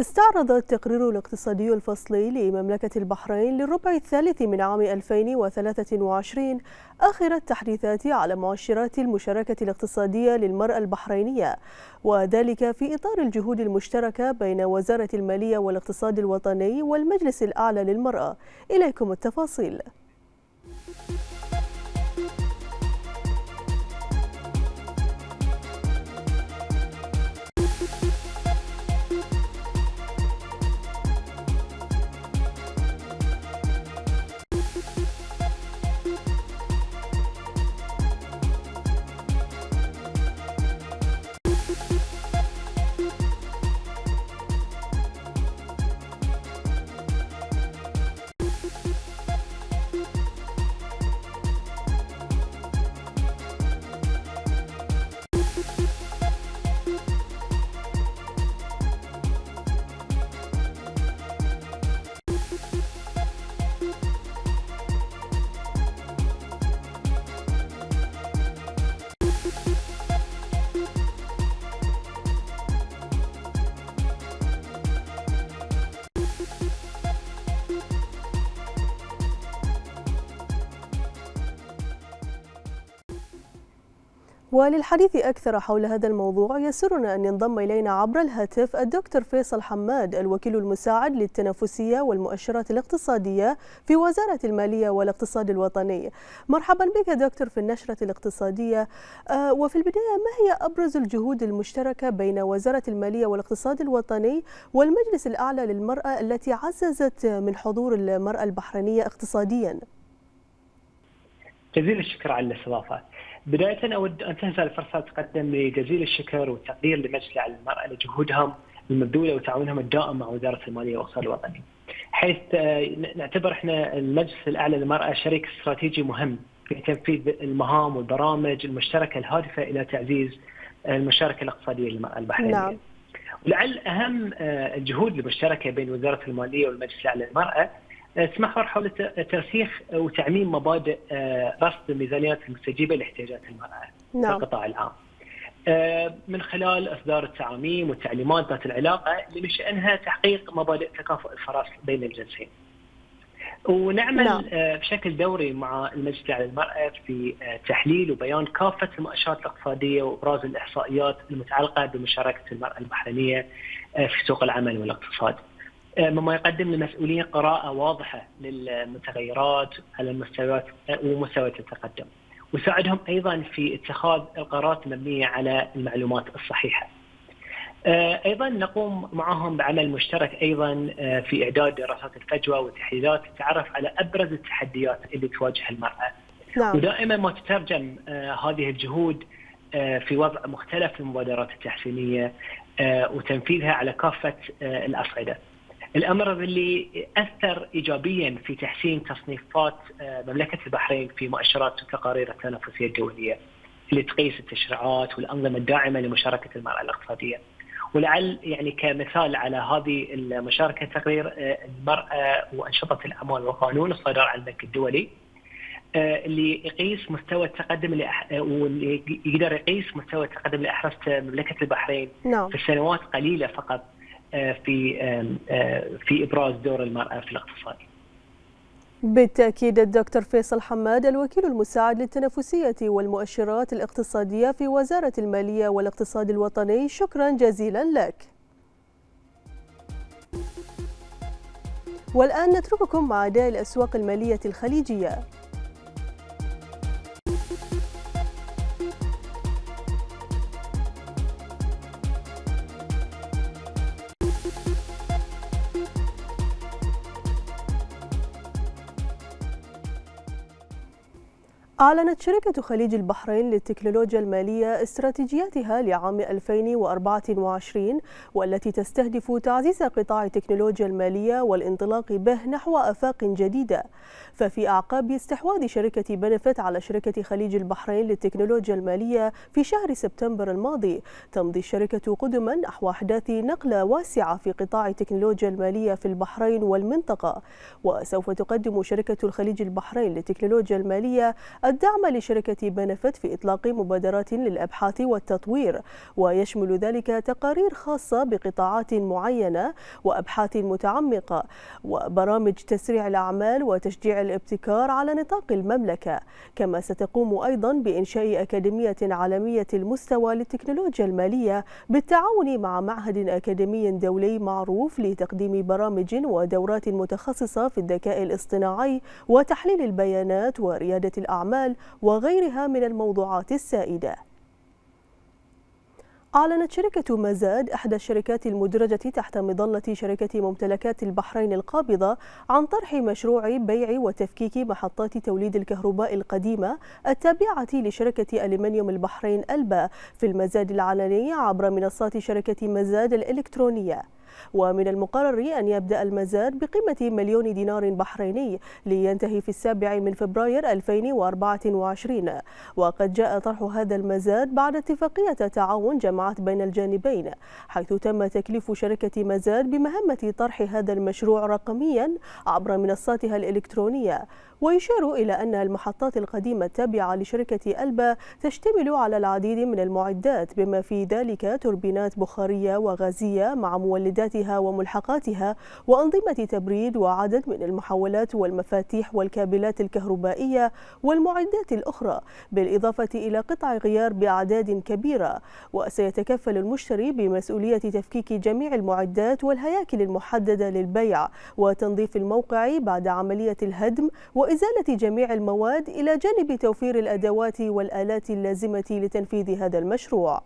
استعرض التقرير الاقتصادي الفصلي لمملكة البحرين للربع الثالث من عام 2023 آخر التحديثات على مؤشرات المشاركة الاقتصادية للمرأة البحرينية وذلك في إطار الجهود المشتركة بين وزارة المالية والاقتصاد الوطني والمجلس الأعلى للمرأة. إليكم التفاصيل. وللحديث أكثر حول هذا الموضوع يسرنا أن ينضم إلينا عبر الهاتف الدكتور فيصل حماد الوكيل المساعد للتنافسية والمؤشرات الاقتصادية في وزارة المالية والاقتصاد الوطني. مرحبا بك دكتور في النشرة الاقتصادية. آه، وفي البداية ما هي أبرز الجهود المشتركة بين وزارة المالية والاقتصاد الوطني والمجلس الأعلى للمرأة التي عززت من حضور المرأة البحرينية اقتصاديا؟ جزيل الشكر على الاستضافة. بداية أود أن تنسى الفرصة تقدم لجزيل الشكر والتقدير لمجلس على المرأة لجهودهم المبذولة وتعاونهم الدائم مع وزارة المالية والإقتصاد الوطني. حيث آه، نعتبر إحنا المجلس الأعلى للمرأة شريك استراتيجي مهم في تنفيذ المهام والبرامج المشتركة الهادفة إلى تعزيز المشاركة الاقتصادية للمرأة البحرينية. نعم. ولعل أهم آه، الجهود المشتركة بين وزارة المالية والمجلس الأعلى للمرأة تمحور حول ترسيخ وتعميم مبادئ آه، رصد الميزانيات المستجيبة لاحتياجات المرآة نعم. في القطاع العام. آه، من خلال إصدار التعاميم والتعليمات ذات العلاقة اللي من شانها تحقيق مبادئ تكافؤ الفرص بين الجنسين. ونعمل نعم. آه، بشكل دوري مع المجلس على المراه في تحليل وبيان كافة المؤشرات الاقتصادية وابراز الإحصائيات المتعلقة بمشاركة المرأة البحرينية في سوق العمل والاقتصاد. مما يقدم للمسؤولين قراءة واضحة للمتغيرات على المستويات ومستويات التقدم ويساعدهم أيضا في اتخاذ القرارات المبنية على المعلومات الصحيحة أيضا نقوم معهم بعمل مشترك أيضا في إعداد دراسات الفجوة والتحليلات للتعرف على أبرز التحديات اللي تواجه المرأة. نعم. ودائما ما تترجم هذه الجهود في وضع مختلف المبادرات التحسينية وتنفيذها على كافة الاصعده. الأمر اللي أثر ايجابيا في تحسين تصنيفات آه، مملكة البحرين في مؤشرات وتقارير التنافسية الدولية اللي تقيس التشريعات والأنظمة الداعمة لمشاركة المرأة الاقتصادية. ولعل يعني كمثال على هذه المشاركة تقرير آه، المرأة وأنشطة الاعمال والقانون الصادر عن البنك الدولي آه، اللي يقيس مستوى التقدم اللي واللي يقدر يقيس مستوى التقدم اللي احرزته مملكة البحرين نعم. في السنوات قليلة فقط في في إبراز دور المرأة في الاقتصاد. بالتأكيد الدكتور فيصل حماد الوكيل المساعد للتنافسية والمؤشرات الاقتصادية في وزارة المالية والاقتصاد الوطني شكرا جزيلا لك والآن نترككم مع أداء الأسواق المالية الخليجية أعلنت شركة خليج البحرين للتكنولوجيا المالية استراتيجياتها لعام 2024 والتي تستهدف تعزيز قطاع تكنولوجيا المالية والانطلاق به نحو آفاق جديدة. ففي أعقاب استحواذ شركة بنفت على شركة خليج البحرين للتكنولوجيا المالية في شهر سبتمبر الماضي تمضي الشركة قدما نحو أحداث نقلة واسعة في قطاع تكنولوجيا المالية في البحرين والمنطقة. وسوف تقدم شركة الخليج البحرين للتكنولوجيا المالية الدعم لشركة بنفت في إطلاق مبادرات للأبحاث والتطوير ويشمل ذلك تقارير خاصة بقطاعات معينة وأبحاث متعمقة وبرامج تسريع الأعمال وتشجيع الابتكار على نطاق المملكة. كما ستقوم أيضا بإنشاء أكاديمية عالمية المستوى للتكنولوجيا المالية بالتعاون مع معهد أكاديمي دولي معروف لتقديم برامج ودورات متخصصة في الذكاء الاصطناعي وتحليل البيانات وريادة الأعمال. الأعمال وغيرها من الموضوعات السائدة. أعلنت شركة مزاد إحدى الشركات المدرجة تحت مظلة شركة ممتلكات البحرين القابضة عن طرح مشروع بيع وتفكيك محطات توليد الكهرباء القديمة التابعة لشركة ألمنيوم البحرين ألبا في المزاد العلني عبر منصات شركة مزاد الإلكترونية. ومن المقرر أن يبدأ المزاد بقيمة مليون دينار بحريني لينتهي في السابع من فبراير 2024 وقد جاء طرح هذا المزاد بعد اتفاقية تعاون جمعت بين الجانبين حيث تم تكليف شركة مزاد بمهمة طرح هذا المشروع رقميا عبر منصاتها الإلكترونية. ويشير إلى أن المحطات القديمة التابعة لشركة ألبا تشتمل على العديد من المعدات بما في ذلك توربينات بخارية وغازية مع مولداتها وملحقاتها وأنظمة تبريد وعدد من المحولات والمفاتيح والكابلات الكهربائية والمعدات الأخرى بالإضافة إلى قطع غيار بأعداد كبيرة. وسيتكفل المشتري بمسؤولية تفكيك جميع المعدات والهياكل المحددة للبيع وتنظيف الموقع بعد عملية الهدم وإزالة جميع المواد إلى جانب توفير الأدوات والآلات اللازمة لتنفيذ هذا المشروع.